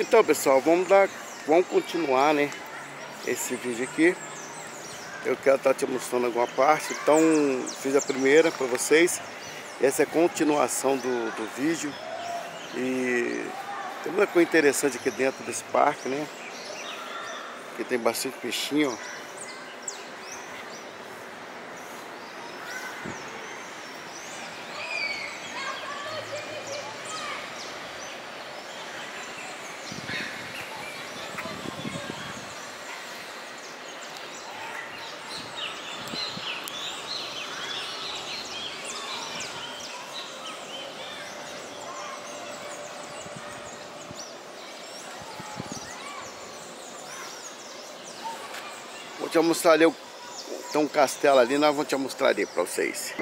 Então pessoal, vamos dar, vamos continuar né, esse vídeo aqui. Eu quero estar te mostrando alguma parte, então fiz a primeira para vocês. Essa é a continuação do, do vídeo. E tem muita coisa interessante aqui dentro desse parque, né? Aqui tem bastante peixinho, ó. Te mostrar ali, tem um castelo ali, nós vamos te mostrar ali para vocês.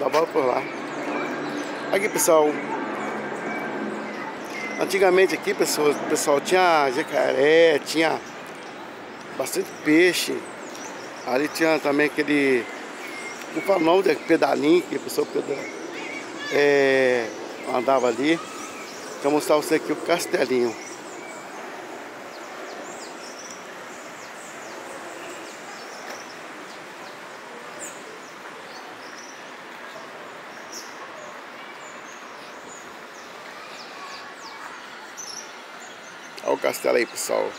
Dá bola por lá. Aqui pessoal, antigamente aqui pessoal, pessoal tinha jacaré, tinha bastante peixe. Ali tinha também aquele, o nome, de pedalinho, que a pessoa pedal, é, andava ali. Vou mostrar você aqui o castelinho. Olha o castelo aí, pessoal.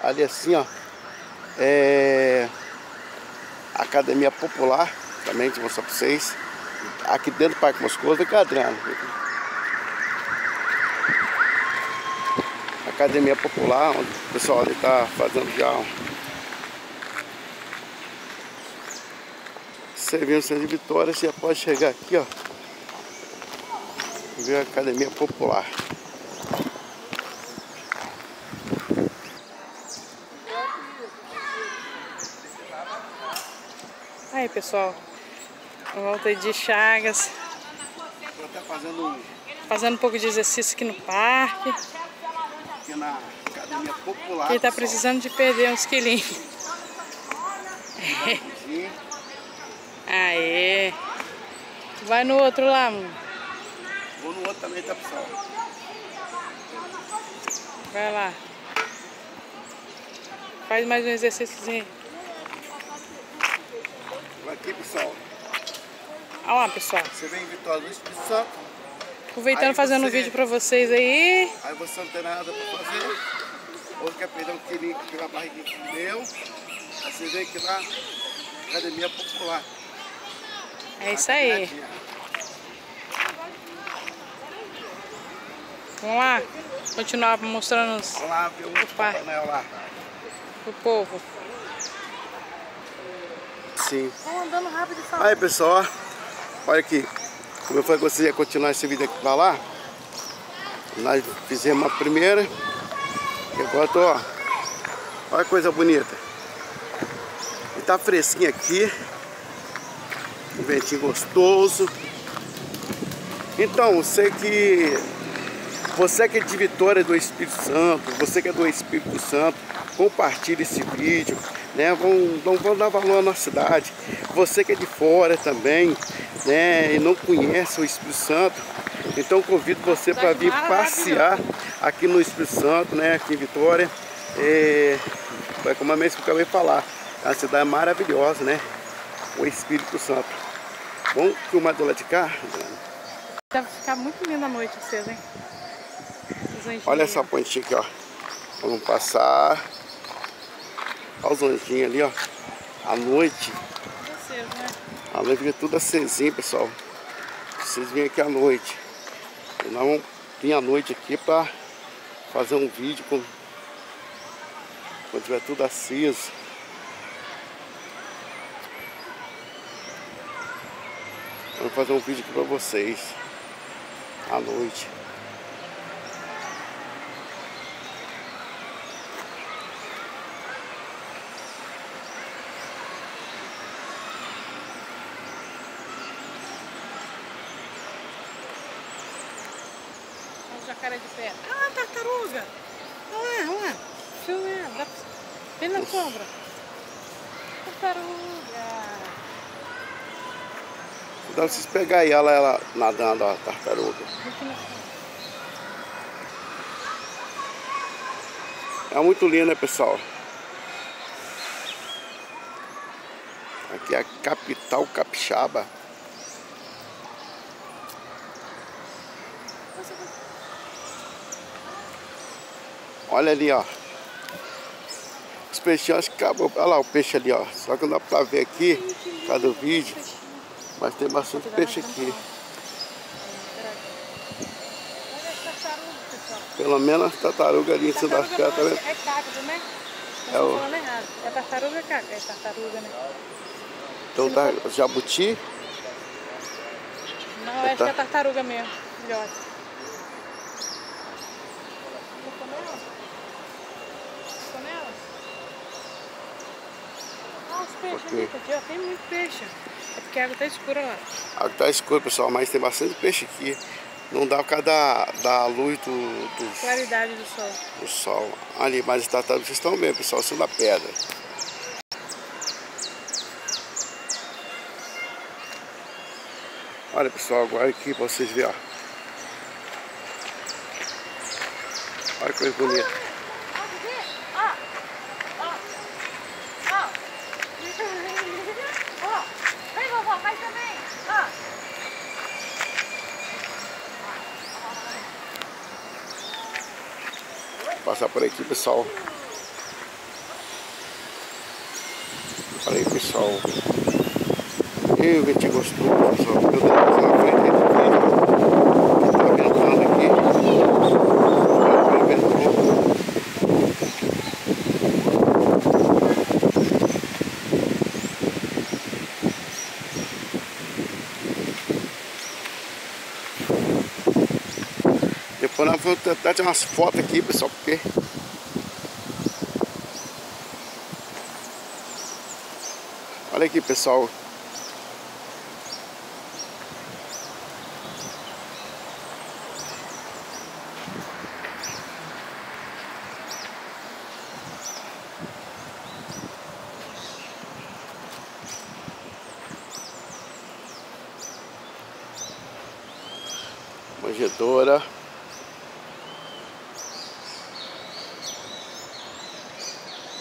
Ali assim, ó. É... Academia Popular. Também vou mostrar pra vocês. Aqui dentro do Parque Moscoso, vem cá, Adriano. Academia Popular, onde o pessoal ali tá fazendo já um centro de Vitória, você pode chegar aqui, ó. Ver a Academia Popular. Aí pessoal, volta de Chagas, Estou até fazendo um fazendo um pouco de exercício aqui no parque. aqui na Academia Popular. Quem tá pessoal. precisando de perder uns quilinhos. Aê! Vai no outro lá, amor. Vou no outro também, tá, pessoal? Vai lá. Faz mais um exercíciozinho. Aqui, pessoal. Olha lá, pessoal. Você vem em Vitória do Espírito Santo. Aproveitando Aí fazendo um você- vídeo pra vocês aí. Aí você não tem nada pra fazer. Ou quer perder um quilinho pela barriguinha que deu. Aí você vem aqui na Academia Popular. É isso aí. Vamos lá. Continuar mostrando os- Olha lá, viu o lá. o povo. Sim. Vamos andando rápido e Aí pessoal, olha aqui, como eu falei que você ia continuar esse vídeo aqui pra lá, nós fizemos a primeira, e agora tô, ó, olha que coisa bonita. E tá fresquinho aqui, um ventinho gostoso. Então, você que, você que é de Vitória do Espírito Santo, você que é do Espírito Santo, compartilhe esse vídeo, né? Vão, vão, vão dar valor à nossa cidade. Você que é de fora também, né? E não conhece o Espírito Santo, então convido você para vir passear aqui no Espírito Santo, né? Aqui em Vitória. É, vai como a mesma que eu acabei de falar, é uma cidade maravilhosa, né? O Espírito Santo. Vamos filmar do lado de cá? Deve ficar muito linda a noite vocês, hein? Olha essa pontinha aqui, ó. Vamos passar. Olha os anjinhos ali, ó. À noite. Né? A noite fica tudo acesinho, pessoal. Vocês vêm aqui à noite. E nós vamos vir à noite aqui pra fazer um vídeo com... quando tiver tudo aceso. Vamos fazer um vídeo aqui pra vocês. À noite. Olha o jacaré de pé. Ah, tartaruga! Olha lá, olha lá. Deixa eu ver. Vem na cobra. tartaruga. Pra vocês pegarem ela, ela nadando, a tartaruga. É muito linda, né, pessoal? Aqui é a capital capixaba. Olha ali, ó. Os peixinhos acabam. Olha lá o peixe ali, ó. Só que não dá pra ver aqui, por causa do vídeo. Mas tem bastante peixe aqui. Pelo menos a tartaruga ali em cima das pedras, tá vendo? É cágado, né? É o- falando errado. É tartaruga, caca. É tartaruga, né? Então tá jabuti. Não, acho que é tartaruga mesmo. Filhote. Ah, os peixes Ok. ali, Tati, ó, tem muito peixe. É porque a água tá escura lá. A água tá escura, pessoal, mas tem bastante peixe aqui. Não dá por causa da, da luz do, do, Claridade do sol. do sol. Ali, mas as tartarugas estão bem, pessoal, cima da pedra. Olha, pessoal, agora aqui pra vocês verem, ó. Olha que coisa bonita. Ó, ó, ó. Ó, também. Passar por aqui, pessoal. Olha aí, pessoal. E o ventinho gostoso, pessoal. Meu Deus, na frente desse vídeo. Tá ventando aqui. Tá ventou. Vamos tentar tirar umas fotos aqui, pessoal, porque Olha aqui, pessoal. Manjedora.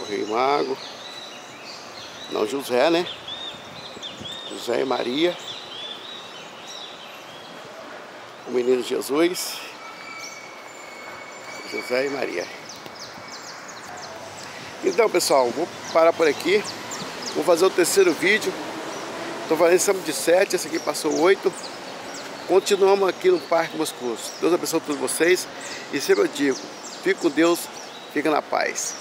Rei Mago. Não, José, né? José e Maria. O menino Jesus. José e Maria. Então, pessoal, vou parar por aqui. Vou fazer o terceiro vídeo. Estou fazendo estamos de 7, esse aqui passou 8. Continuamos aqui no Parque Moscoso. Deus abençoe todos vocês. E sempre eu digo, fique com Deus, fica na paz.